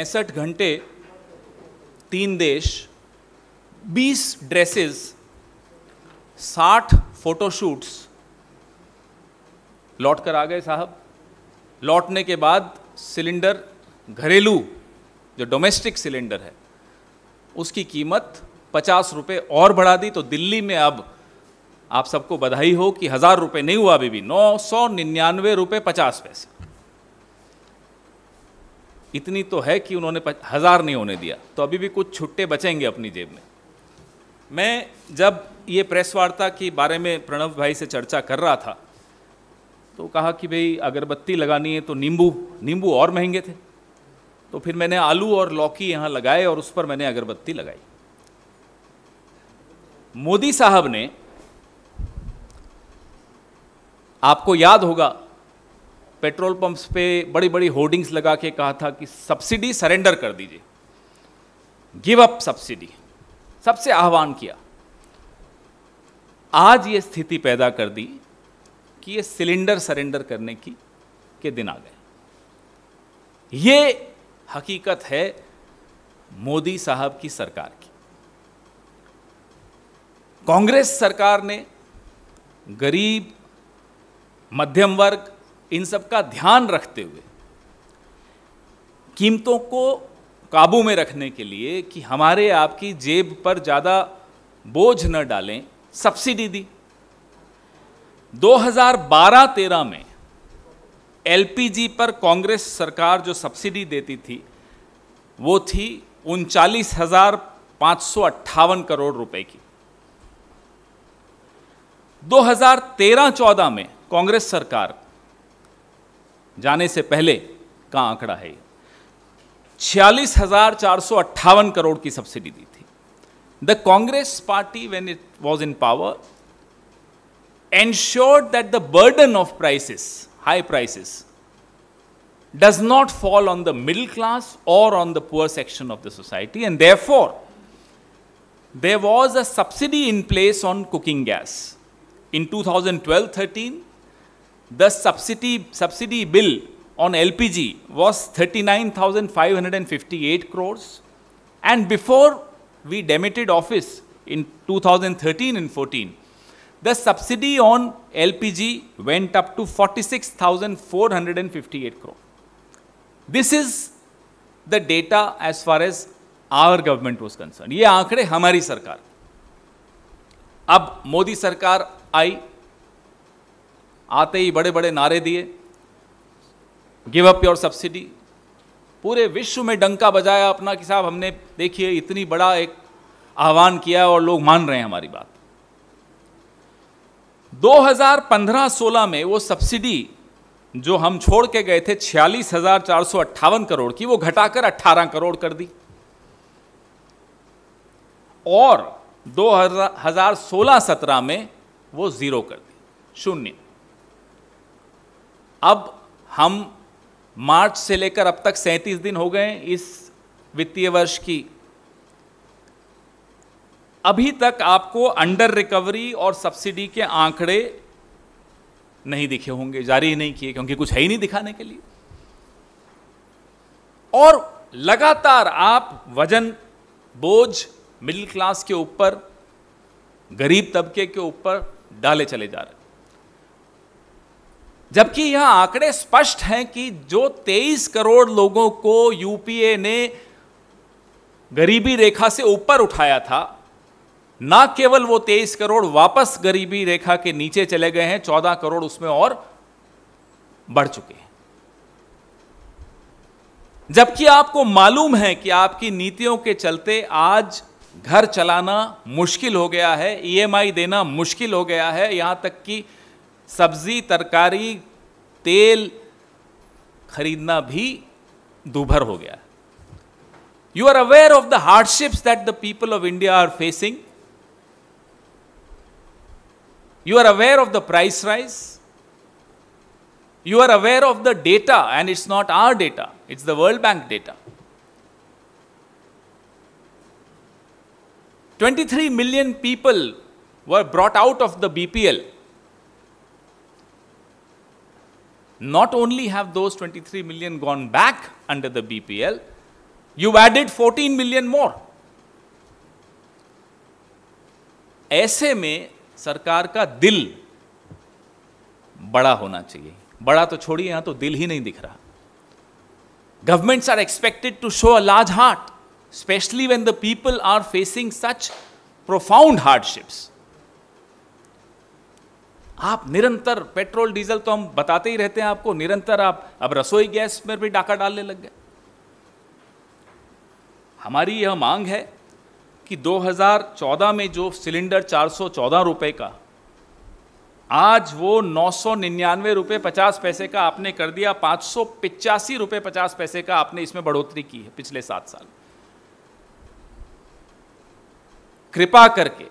पैंसठ घंटे तीन देश 20 ड्रेसेस 60 फोटोशूट्स लौट कर आ गए साहब। लौटने के बाद सिलेंडर घरेलू, जो डोमेस्टिक सिलेंडर है, उसकी कीमत पचास रुपये और बढ़ा दी। तो दिल्ली में अब आप सबको बधाई हो कि हज़ार रुपये नहीं हुआ अभी भी, नौ सौ निन्यानवे रुपये पचास पैसे। इतनी तो है कि उन्होंने हज़ार नहीं होने दिया। तो अभी भी कुछ छुट्टे बचेंगे अपनी जेब में। मैं जब ये प्रेस वार्ता के बारे में प्रणव भाई से चर्चा कर रहा था तो कहा कि भाई, अगरबत्ती लगानी है तो नींबू नींबू और महँगे थे। तो फिर मैंने आलू और लौकी यहाँ लगाए और उस पर मैंने अगरबत्ती लगाई। मोदी साहब ने, आपको याद होगा पेट्रोल पंप्स पे बड़ी बड़ी होर्डिंग्स लगा के कहा था कि सब्सिडी सरेंडर कर दीजिए। Give up subsidy. सबसे आह्वान किया। आज ये स्थिति पैदा कर दी कि ये सिलेंडर सरेंडर करने की, के दिन आ गए। ये हकीकत है मोदी साहब की सरकार की। कांग्रेस सरकार ने गरीब, मध्यम वर्ग इन सब का ध्यान रखते हुए, कीमतों को काबू में रखने के लिए कि हमारे आपकी जेब पर ज़्यादा बोझ न डालें, सब्सिडी दी। 2012-13 में एलपीजी पर कांग्रेस सरकार जो सब्सिडी देती थी, वो थी उनचालीस हज़ार पाँच सौ अट्ठावन करोड़ रुपए की। 2013-14 में कांग्रेस सरकार जाने से पहले का आंकड़ा है छियालीस हज़ार चार सौ अट्ठावन करोड़ की सब्सिडी दी थी। The Congress party when it was in power ensured that the burden of prices high prices does not fall on the middle class और on the poor section of the society and therefore there was a subsidy in place on cooking gas in two thousand twelve thirteen the subsidy, subsidy bill on LPG was 39,558 crores, and before we demitted office in 2013 and 14, the subsidy on LPG went up to 46,458 crore. This is the data as far as our government was concerned. ये आंकड़े हमारी सरकार अब मोदी सरकार आई आते ही बड़े बड़े नारे दिए गिव अप योर सब्सिडी पूरे विश्व में डंका बजाया अपना कि साहब हमने, देखिए इतनी बड़ा एक आह्वान किया और लोग मान रहे हैं हमारी बात। 2015-16 में वो सब्सिडी जो हम छोड़ के गए थे छियालीस हज़ार चार सौ अट्ठावन करोड़ की, वो घटाकर 18 करोड़ कर दी। और 2016-17 में वो ज़ीरो कर दी, शून्य। अब हम मार्च से लेकर अब तक सैंतीस दिन हो गए इस वित्तीय वर्ष की। अभी तक आपको अंडर रिकवरी और सब्सिडी के आंकड़े नहीं दिखे होंगे, जारी नहीं किए, क्योंकि कुछ है ही नहीं दिखाने के लिए। और लगातार आप वज़न, बोझ, मिडिल क्लास के ऊपर, गरीब तबके के ऊपर डाले चले जा रहे जबकि यह आंकड़े स्पष्ट हैं कि जो 23 करोड़ लोगों को यूपीए ने गरीबी रेखा से ऊपर उठाया था, ना केवल वो 23 करोड़ वापस गरीबी रेखा के नीचे चले गए हैं 14 करोड़ उसमें और बढ़ चुके हैं। जबकि आपको मालूम है कि आपकी नीतियों के चलते आज घर चलाना मुश्किल हो गया है ईएमआई देना मुश्किल हो गया है, यहाँ तक कि सब्ज़ी, तरकारी, तेल खरीदना भी दुभर हो गया। You are aware of the hardships that the people of India are facing you are aware of the price rise you are aware of the data and it's not our data it's the World Bank data 23 million people were brought out of the BPL Not only have those 23 million gone back under the BPL, You've added 14 million more. ऐसे में सरकार का दिल बड़ा होना चाहिए। बड़ा तो छोड़िए यहाँ तो दिल ही नहीं दिख रहा। Governments are expected to show a large heart specially when the people are facing such profound hardships आप निरंतर पेट्रोल, डीजल तो हम बताते ही रहते हैं आपको, निरंतर आप, अब रसोई गैस में भी डाका डालने लग गए। हमारी यह मांग है कि 2014 में जो सिलेंडर चार सौ चौदह रुपए का, आज वो नौ सौ निन्यानवे रुपये पचास पैसे का आपने कर दिया, पाँच सौ पिचासी रुपये पचास पैसे का आपने इसमें बढ़ोतरी की है पिछले सात साल। कृपा करके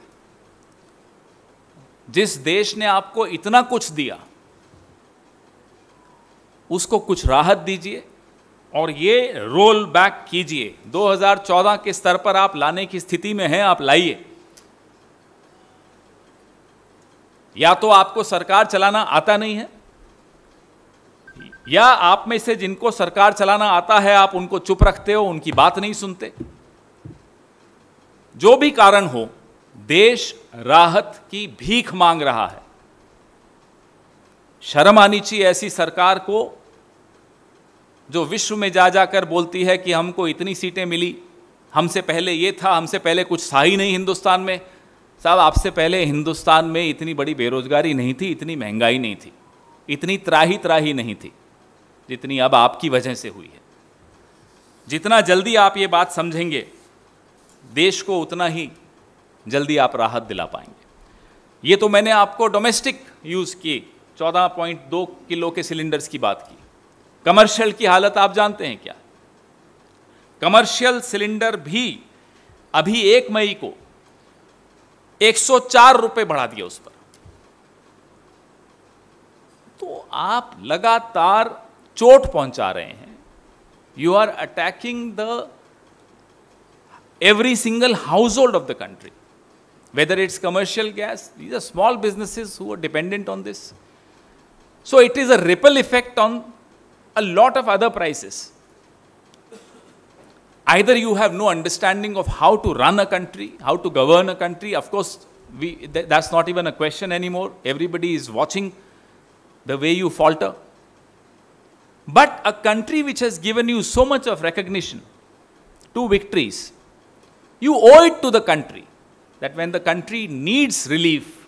जिस देश ने आपको इतना कुछ दिया, उसको कुछ राहत दीजिए और ये रोल बैक कीजिए। 2014 के स्तर पर आप लाने की स्थिति में हैं, आप लाइए। या तो आपको सरकार चलाना आता नहीं है, या आप में से जिनको सरकार चलाना आता है, आप उनको चुप रखते हो, उनकी बात नहीं सुनते। जो भी कारण हो देश राहत की भीख मांग रहा है। शर्म आनी चाहिए ऐसी सरकार को, जो विश्व में जा जाकर बोलती है कि हमको इतनी सीटें मिली, हमसे पहले ये था, हमसे पहले कुछ था ही नहीं हिंदुस्तान में। साहब, आपसे पहले हिंदुस्तान में इतनी बड़ी बेरोजगारी नहीं थी, इतनी महँगाई नहीं थी, इतनी त्राही त्राही नहीं थी, जितनी अब आपकी वजह से हुई है। जितना जल्दी आप ये बात समझेंगे, देश को उतना ही जल्दी आप राहत दिला पाएँगे। ये तो मैंने आपको डोमेस्टिक यूज़ की 14.2 किलो के सिलेंडर्स की बात की। कमर्शियल की हालत आप जानते हैं क्या? कमर्शियल सिलेंडर भी अभी एक मई को 104 रुपए बढ़ा दिया उस पर। तो आप लगातार चोट पहुँचा रहे हैं। You are attacking the every single household of the country, whether it's commercial gas, these are small businesses who are dependent on this. So it is a ripple effect on a lot of other prices. Either you have no understanding of how to run a country, how to govern a country. Of course, we, th that's not even a question anymore. Everybody is watching the way you falter. But a country which has given you so much of recognition, two victories, you owe it to the country that when the country needs relief,